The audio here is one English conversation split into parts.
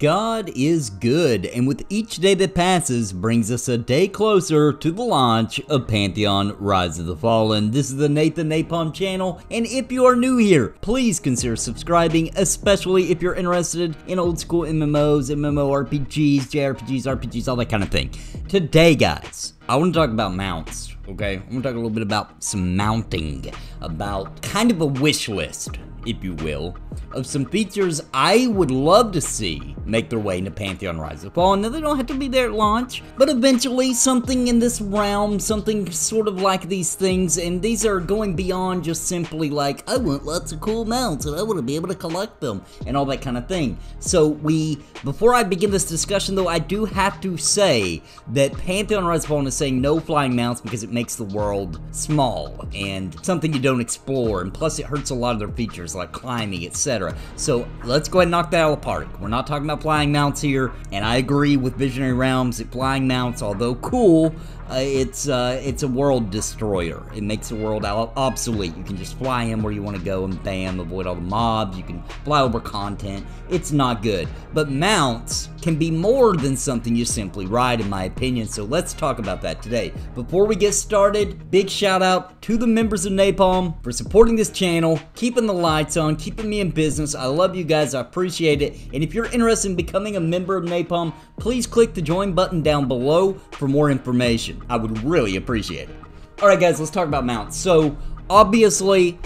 God is good, and with each day that passes brings us a day closer to the launch of Pantheon Rise of the Fallen. This is the Nathan Napalm channel, and if you are new here, please consider subscribing, especially if you're interested in old school MMOs, MMORPGs, JRPGs, RPGs, all that kind of thing. Today, guys, I want to talk about mounts, okay? I want to talk a little bit about some mounting, about kind of a wish list if you will, of some features I would love to see make their way into Pantheon Rise of Fallen. Now, they don't have to be there at launch, but eventually something in this realm, something sort of like these things, and these are going beyond just simply like, I want lots of cool mounts and I want to be able to collect them and all that kind of thing. So we, before I begin this discussion though, I do have to say that Pantheon Rise of Fallen is saying no flying mounts because it makes the world small and something you don't explore, and plus it hurts a lot of their features like climbing, etc. So let's go ahead and knock that out of the park. We're not talking about flying mounts here, and I agree with Visionary Realms that flying mounts, although cool, uh, it's uh, it's a world destroyer. It makes the world obsolete. You can just fly in where you want to go and bam, avoid all the mobs. You can fly over content. It's not good. But mounts can be more than something you simply ride, in my opinion. So let's talk about that today. Before we get started, big shout out to the members of Napalm for supporting this channel, keeping the lights on, keeping me in business. I love you guys. I appreciate it. And if you're interested in becoming a member of Napalm, please click the join button down below for more information. I would really appreciate it. Alright guys, let's talk about mounts. So, obviously,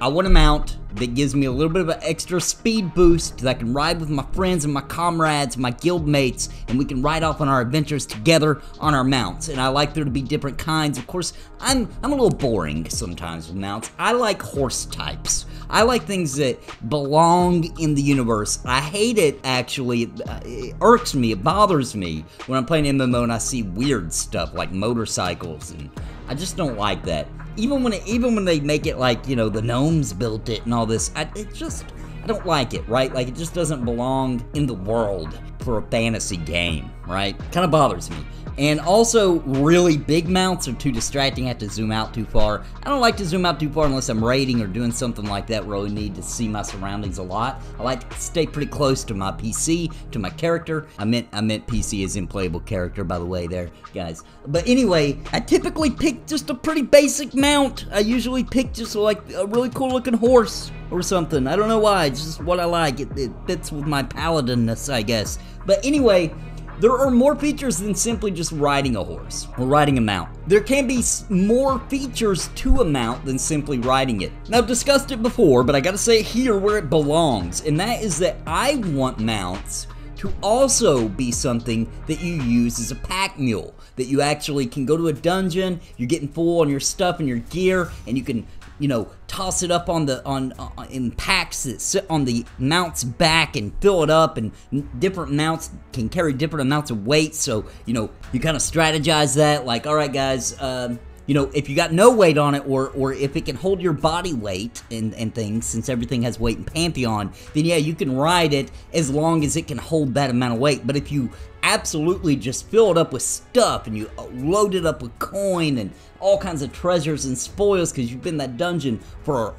I want a mount that gives me a little bit of an extra speed boost that I can ride with my friends and my comrades, my guild mates, and we can ride off on our adventures together on our mounts. And I like there to be different kinds. Of course, I'm I'm a little boring sometimes with mounts. I like horse types. I like things that belong in the universe. I hate it actually. It, uh, irks me. It bothers me when I'm playing MMO and I see weird stuff like motorcycles and I just don't like that even when it, even when they make it like you know the gnomes built it and all this, I, it just I don't like it, right? Like it just doesn't belong in the world for a fantasy game, right? Kind of bothers me. And also, really big mounts are too distracting. I have to zoom out too far. I don't like to zoom out too far unless I'm raiding or doing something like that where I need to see my surroundings a lot. I like to stay pretty close to my PC, to my character. I meant I meant PC as in playable character, by the way, there, guys. But anyway, I typically pick just a pretty basic mount. I usually pick just like a really cool looking horse or something. I don't know why. It's just what I like. It, it fits with my paladinness, I guess. But anyway, there are more features than simply just riding a horse or riding a mount. There can be more features to a mount than simply riding it. Now, I've discussed it before, but I gotta say it here where it belongs, and that is that I want mounts to also be something that you use as a pack mule. That you actually can go to a dungeon, you're getting full on your stuff and your gear, and you can you know, toss it up on the on, on in packs that sit on the mount's back and fill it up, and different mounts can carry different amounts of weight. So you know, you kind of strategize that. Like, all right, guys. Um, you know, if you got no weight on it, or or if it can hold your body weight and, and things, since everything has weight in Pantheon, then yeah, you can ride it as long as it can hold that amount of weight. But if you absolutely just fill it up with stuff and you uh, load it up with coin and all kinds of treasures and spoils because you've been in that dungeon for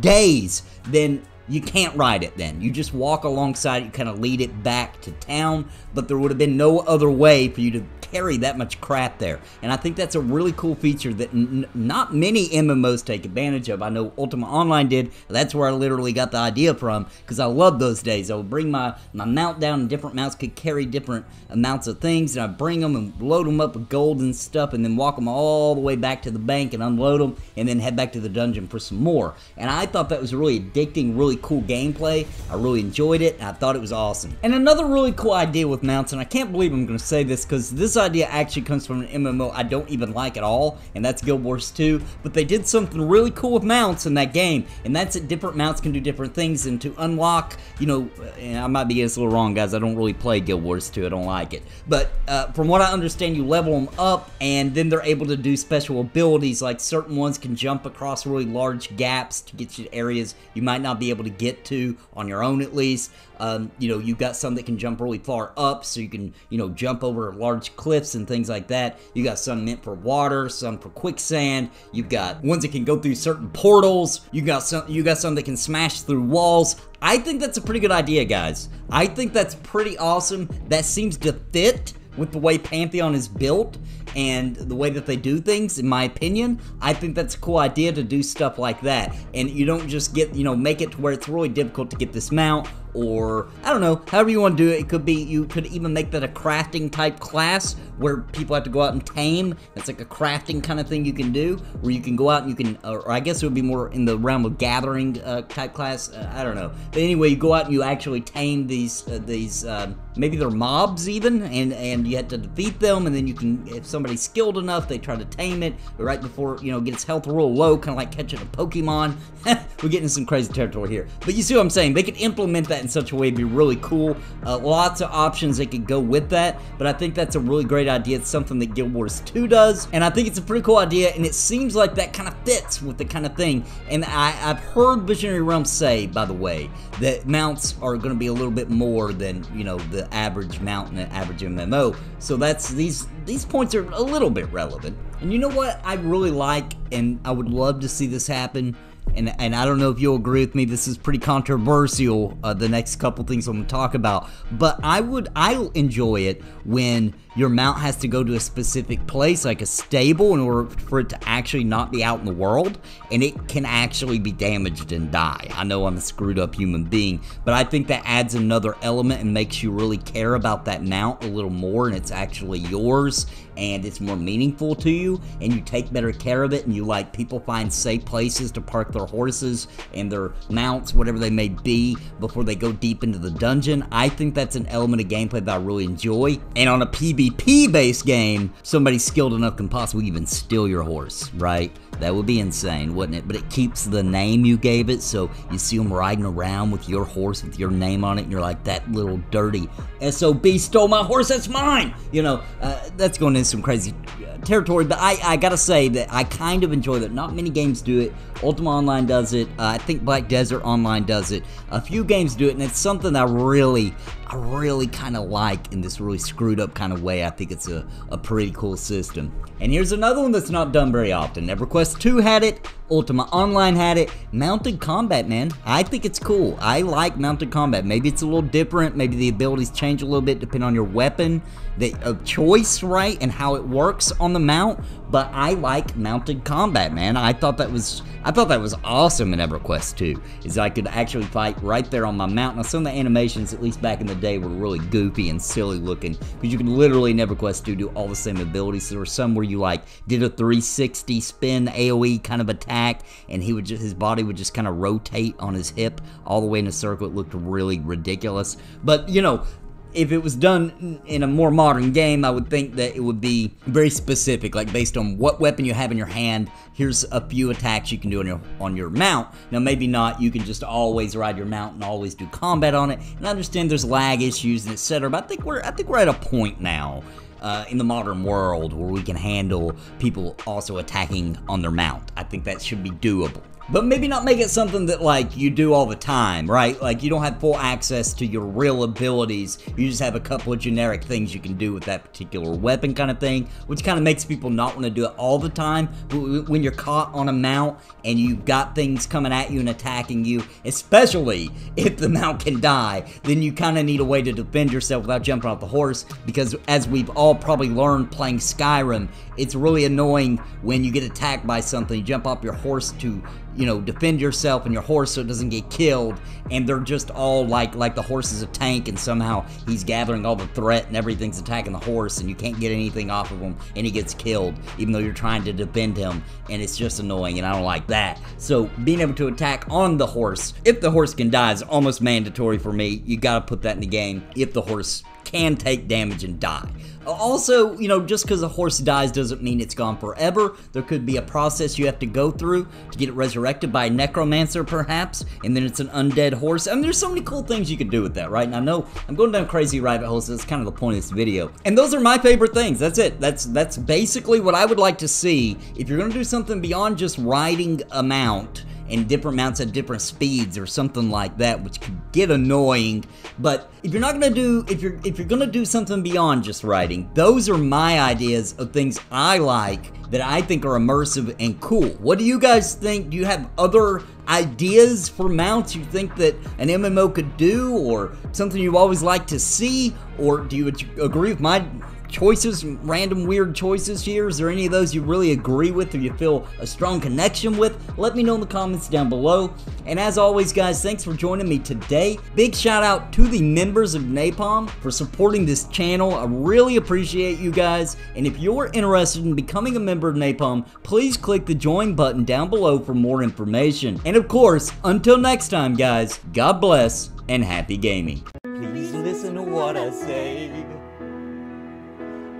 days, then you can't ride it then. You just walk alongside it, you kind of lead it back to town, but there would have been no other way for you to carry that much crap there. And I think that's a really cool feature that not many MMOs take advantage of. I know Ultima Online did. That's where I literally got the idea from because I love those days. I would bring my, my mount down and different mounts could carry different amounts of things and I'd bring them and load them up with gold and stuff and then walk them all the way back to the bank and unload them and then head back to the dungeon for some more. And I thought that was really addicting, really cool gameplay. I really enjoyed it. I thought it was awesome. And another really cool idea with mounts, and I can't believe I'm going to say this because this idea actually comes from an MMO I don't even like at all, and that's Guild Wars 2. But they did something really cool with mounts in that game, and that's that different mounts can do different things. And to unlock, you know, I might be getting this a little wrong, guys. I don't really play Guild Wars 2. I don't like it. But uh, from what I understand, you level them up, and then they're able to do special abilities. Like certain ones can jump across really large gaps to get you to areas you might not be able to get to on your own, at least. Um, you know, you've got some that can jump really far up, so you can, you know, jump over a large cliffs cliffs and things like that. You got some meant for water, some for quicksand. You've got ones that can go through certain portals. You got some you got some that can smash through walls. I think that's a pretty good idea, guys. I think that's pretty awesome. That seems to fit with the way Pantheon is built and the way that they do things, in my opinion, I think that's a cool idea to do stuff like that. And you don't just get, you know, make it to where it's really difficult to get this mount or I don't know, however you want to do it. It could be you could even make that a crafting type class where people have to go out and tame. It's like a crafting kind of thing you can do, where you can go out and you can, or I guess it would be more in the realm of gathering uh, type class. Uh, I don't know, but anyway, you go out and you actually tame these uh, these uh, maybe they're mobs even, and and you have to defeat them, and then you can if somebody's skilled enough, they try to tame it right before you know get its health real low, kind of like catching a Pokemon. We're getting some crazy territory here, but you see what I'm saying? They could implement that in such a way, would be really cool. Uh, lots of options that could go with that, but I think that's a really great idea. It's something that Guild Wars 2 does, and I think it's a pretty cool idea, and it seems like that kind of fits with the kind of thing. And I, have heard Visionary Realms say, by the way, that mounts are going to be a little bit more than, you know, the average mount in an average MMO. So that's, these, these points are a little bit relevant. And you know what I really like, and I would love to see this happen, and and I don't know if you'll agree with me. This is pretty controversial. Uh, the next couple things I'm gonna talk about, but I would I enjoy it when your mount has to go to a specific place, like a stable, in order for it to actually not be out in the world, and it can actually be damaged and die. I know I'm a screwed up human being, but I think that adds another element and makes you really care about that mount a little more, and it's actually yours, and it's more meaningful to you, and you take better care of it, and you like people find safe places to park their horses and their mounts, whatever they may be, before they go deep into the dungeon. I think that's an element of gameplay that I really enjoy, and on a PvP based game, somebody skilled enough can possibly even steal your horse, right? That would be insane, wouldn't it? But it keeps the name you gave it, so you see them riding around with your horse with your name on it, and you're like, that little dirty SOB stole my horse, that's mine! You know, uh, that's going into some crazy uh, territory, but I, I gotta say that I kind of enjoy that. Not many games do it. Ultima Online does it. Uh, I think Black Desert Online does it. A few games do it, and it's something I really, I really kind of like in this really screwed up kind of way. I think it's a, a pretty cool system. And here's another one that's not done very often. EverQuest 2 had it, Ultima Online had it. Mounted combat, man. I think it's cool. I like mounted combat. Maybe it's a little different. Maybe the abilities change a little bit depending on your weapon the, of choice, right? And how it works on the mount. But I like mounted combat, man. I thought that was I thought that was awesome in EverQuest 2. Is I could actually fight right there on my mount. Now some of the animations, at least back in the day, were really goofy and silly looking. Because you could literally in EverQuest 2 do all the same abilities. There were some where you like did a 360 spin AoE kind of attack and he would just his body would just kind of rotate on his hip all the way in a circle. It looked really ridiculous. But you know, if it was done in a more modern game, I would think that it would be very specific, like based on what weapon you have in your hand. Here's a few attacks you can do on your on your mount. Now, maybe not. You can just always ride your mount and always do combat on it. And I understand there's lag issues and etc. But I think we're I think we're at a point now uh, in the modern world where we can handle people also attacking on their mount. I think that should be doable but maybe not make it something that like you do all the time, right? Like you don't have full access to your real abilities. You just have a couple of generic things you can do with that particular weapon kind of thing, which kind of makes people not want to do it all the time. When you're caught on a mount and you've got things coming at you and attacking you, especially if the mount can die, then you kind of need a way to defend yourself without jumping off the horse because as we've all probably learned playing Skyrim, it's really annoying when you get attacked by something, you jump off your horse to you know defend yourself and your horse so it doesn't get killed. And they're just all like like the horse is a tank and somehow he's gathering all the threat and everything's attacking the horse and you can't get anything off of him and he gets killed even though you're trying to defend him. And it's just annoying and I don't like that. So being able to attack on the horse if the horse can die is almost mandatory for me. You gotta put that in the game. If the horse can take damage and die also, you know, just because a horse dies doesn't mean it's gone forever. There could be a process you have to go through to get it resurrected by a necromancer, perhaps, and then it's an undead horse. I mean, there's so many cool things you could do with that, right? And I know I'm going down crazy rabbit holes, so that's kind of the point of this video. And those are my favorite things. That's it. That's that's basically what I would like to see. If you're going to do something beyond just riding a mount, and different mounts at different speeds or something like that, which could get annoying. But if you're not gonna do if you're if you're gonna do something beyond just writing, those are my ideas of things I like that I think are immersive and cool. What do you guys think? Do you have other ideas for mounts you think that an MMO could do or something you always like to see? Or do you agree with my choices, random weird choices here? Is there any of those you really agree with or you feel a strong connection with? Let me know in the comments down below. And as always, guys, thanks for joining me today. Big shout out to the members of Napalm for supporting this channel. I really appreciate you guys. And if you're interested in becoming a member of Napalm, please click the join button down below for more information. And of course, until next time, guys, God bless and happy gaming. Please listen to what I say.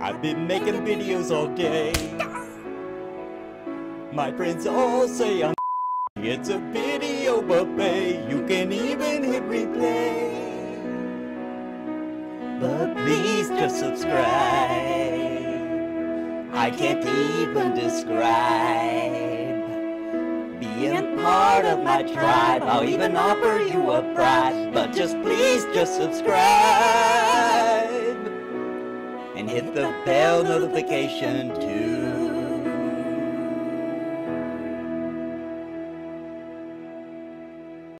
I've been making videos all day. My friends all say I'm It's a video buffet. You can even hit replay. But please just subscribe. I can't even describe being part of my tribe. I'll even offer you a prize. But just please just subscribe hit the bell notification too.